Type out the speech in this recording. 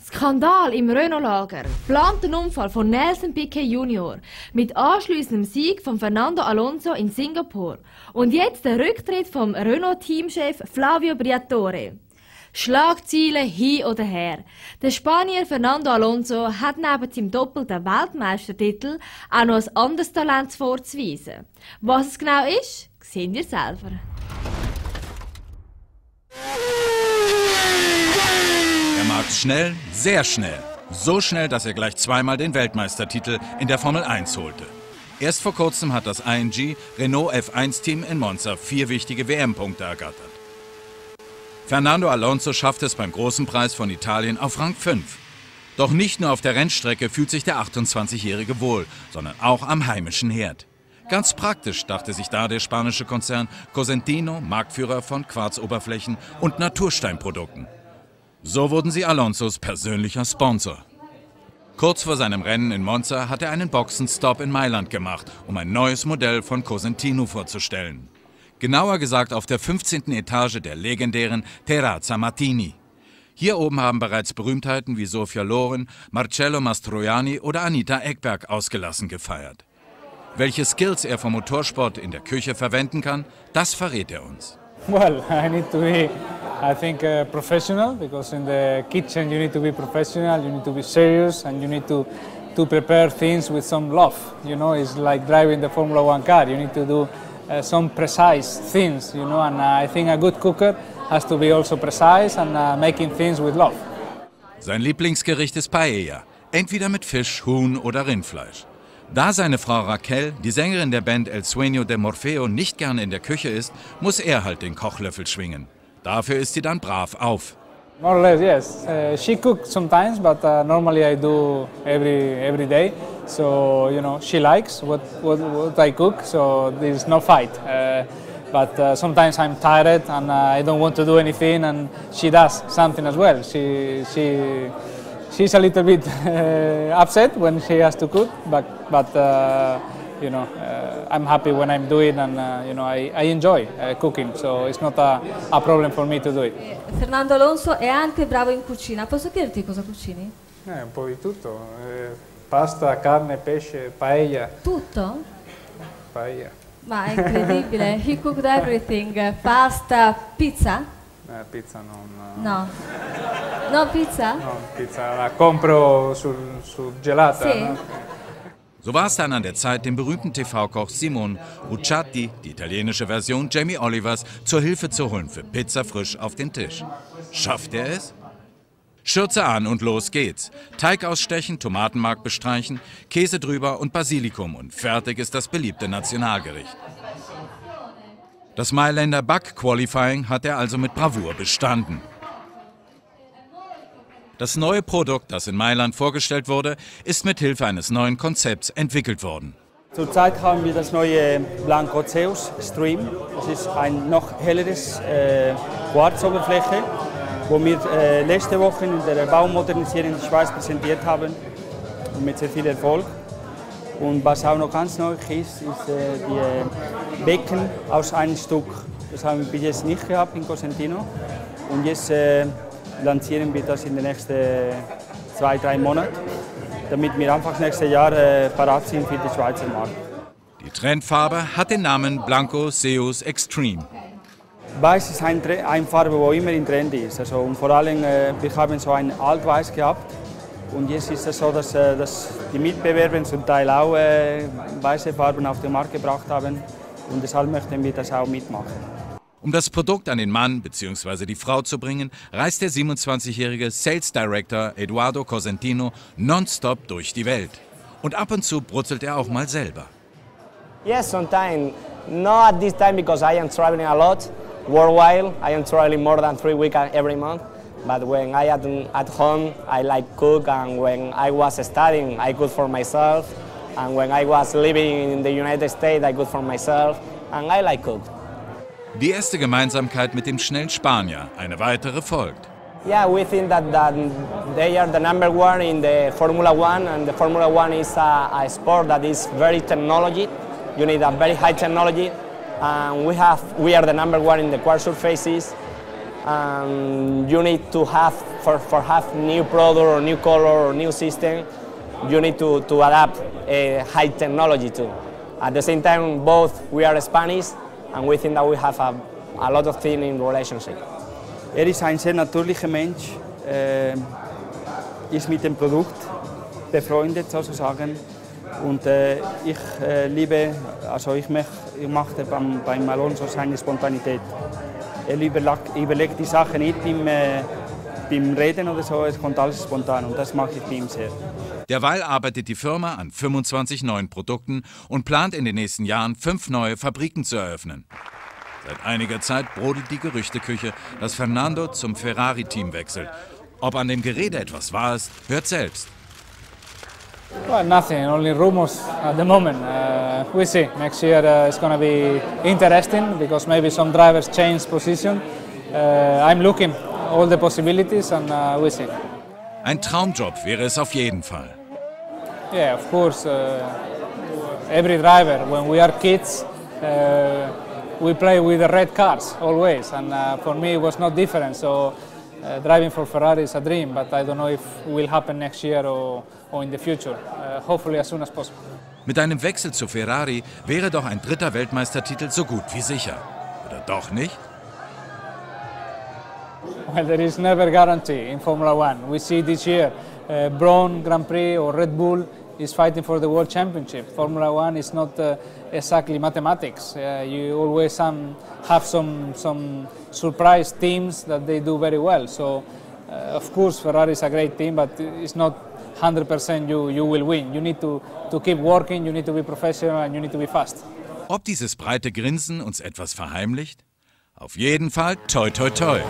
Skandal im Renault-Lager. Planten Unfall von Nelson Piquet Jr. mit anschliessendem Sieg von Fernando Alonso in Singapur. Und jetzt der Rücktritt vom Renault-Teamchef Flavio Briatore. Schlagziele hin oder her. Der Spanier Fernando Alonso hat neben seinem doppelten Weltmeistertitel auch noch ein anderes Talent vorzuweisen. Was es genau ist, sehen wir selber. Schnell, sehr schnell. So schnell, dass er gleich zweimal den Weltmeistertitel in der Formel 1 holte. Erst vor kurzem hat das ING Renault F1-Team in Monza vier wichtige WM-Punkte ergattert. Fernando Alonso schafft es beim Großen Preis von Italien auf Rang 5. Doch nicht nur auf der Rennstrecke fühlt sich der 28-Jährige wohl, sondern auch am heimischen Herd. Ganz praktisch dachte sich da der spanische Konzern Cosentino, Marktführer von Quarzoberflächen und Natursteinprodukten. So wurden sie Alonsos persönlicher Sponsor. Kurz vor seinem Rennen in Monza hat er einen Boxenstopp in Mailand gemacht, um ein neues Modell von Cosentino vorzustellen. Genauer gesagt auf der 15. Etage der legendären Terrazza Martini. Hier oben haben bereits Berühmtheiten wie Sofia Loren, Marcello Mastroianni oder Anita Ekberg ausgelassen gefeiert. Welche Skills er vom Motorsport in der Küche verwenden kann, das verrät er uns. Well, I need to be, I think, uh, professional because in the kitchen you need to be professional, you need to be serious, and you need to to prepare things with some love. You know, it's like driving the Formula One car. You need to do uh, some precise things, you know, and uh, I think a good cooker has to be also precise and uh, making things with love. Sein Lieblingsgericht ist Paella, entweder mit Fisch, Huhn oder Rindfleisch. Da seine Frau Raquel, die Sängerin der Band El Sueño de Morfeo, nicht gerne in der Küche ist, muss er halt den Kochlöffel schwingen. Dafür ist sie dann brav auf. More or less, yes. Uh, she cooks sometimes, but uh, normally I do every every day. So you know, she likes what what, what I cook, so there's no fight. Uh, but uh, sometimes I'm tired and uh, I don't want to do anything, and she does something as well. She she she's a little bit uh, upset when she has to cook, but but you know uh, I'm happy when I'm doing, and uh, you know I, I enjoy uh, cooking, so it's not a, a problem for me to do it. Fernando Alonso è anche bravo in cucina. Posso chiederti cosa cucini? Eh, un po' di tutto, eh, pasta, carne, pesce, paella, Tutto? paella. Ma è incredibile. He cooked everything. Pasta, pizza? Eh, pizza non... No. No pizza? No, pizza la compro sul, sul gelata. Sì. no? So war es dann an der Zeit, den berühmten TV-Koch Simon Rucciati, die italienische Version Jamie Olivers, zur Hilfe zu holen für Pizza frisch auf den Tisch. Schafft er es? Schürze an und los geht's. Teig ausstechen, Tomatenmark bestreichen, Käse drüber und Basilikum und fertig ist das beliebte Nationalgericht. Das Mailänder Back Qualifying hat er also mit Bravour bestanden. Das neue Produkt, das in Mailand vorgestellt wurde, ist mit Hilfe eines neuen Konzepts entwickelt worden. Zurzeit haben wir das neue Blanco Zeus Stream. Das ist ein noch helleres äh, Quarzoberfläche, wo wir äh, letzte Woche in der Baumodernisierung in der Schweiz präsentiert haben mit sehr viel Erfolg. Und was auch noch ganz neu ist, ist äh, die äh, Becken aus einem Stück. Das haben wir bis jetzt nicht gehabt in Cosentino. Und jetzt äh, lancieren wir das in den nächsten zwei, drei Monaten, damit wir einfach nächstes Jahr äh, parat sind für den Schweizer Markt. Die Trendfarbe hat den Namen Blanco Seus Extreme. Weiß ist ein, eine Farbe, die immer im Trend ist. Also, und vor allem, äh, wir haben so ein Altweiß gehabt. Und jetzt ist es so, dass, äh, dass die Mitbewerber zum Teil auch äh, weiße Farben auf den Markt gebracht haben. Und deshalb möchten wir das auch mitmachen. Um das Produkt an den Mann bzw. die Frau zu bringen, reist der 27-jährige Sales Director Eduardo Cosentino nonstop durch die Welt. Und ab und zu brutzelt er auch mal selber. Yes, sometimes. Not at this time because I am traveling a lot worldwide. I am traveling more than three weeks every month. But when I am at home, I like cook. And when I was studying, I cook for myself. And when I was living in the United States, I cook for myself. And I like cook. Die erste Gemeinsamkeit mit dem schnellen Spanier, eine weitere folgt. Yeah, we think that, that they are the number one in the Formula One, and the Formula One is a, a sport that is very technology. You need a very high technology, and we have we are the number one in the quad surfaces, Um, you need to have for, for have new product or new color or new system. You need to, to adapt a high technology to. At the same time, both we are Spanish and we think that we have a, a lot of things in relationship. Er ist ein sehr natürlicher Mensch, äh, ist mit dem Produkt befreundet sozusagen. Und äh, ich äh, liebe, also ich, mach, ich machte beim, beim Alonso seine Spontanität. Er überlegt, die Sachen nicht beim, äh, beim Reden oder so, es kommt alles spontan und das mache ich bei ihm sehr. Derweil arbeitet die Firma an 25 neuen Produkten und plant in den nächsten Jahren fünf neue Fabriken zu eröffnen. Seit einiger Zeit brodelt die Gerüchteküche, dass Fernando zum Ferrari-Team wechselt. Ob an dem Gerede etwas wahr ist, hört selbst. Well, nothing, only rumors at the moment. Uh, we see. Next year uh, it's going to be interesting because maybe some drivers change position. Uh, I'm looking all the possibilities and uh, we see. Ein Traumjob wäre es auf jeden Fall. Yeah, of course. Uh, every driver, when we are kids, uh, we play with the red cars always, and uh, for me it was not different. So uh, driving for Ferrari is a dream, but I don't know if it will happen next year or, or in the future. Uh, hopefully as soon as possible. Mit einem Wechsel zu Ferrari wäre doch ein dritter Weltmeistertitel so gut wie sicher. Oder doch nicht? Well, there is never guarantee in Formula One. We see this year, uh, Braun Grand Prix or Red Bull is fighting for the World Championship. Formula One is not uh, exactly mathematics. Uh, you always um, have some some surprise teams that they do very well. So, uh, of course, Ferrari is a great team, but it's not 100% you you will win. You need to to keep working. You need to be professional and you need to be fast. Ob dieses breite Grinsen uns etwas verheimlicht? Auf jeden Fall toi toi toi.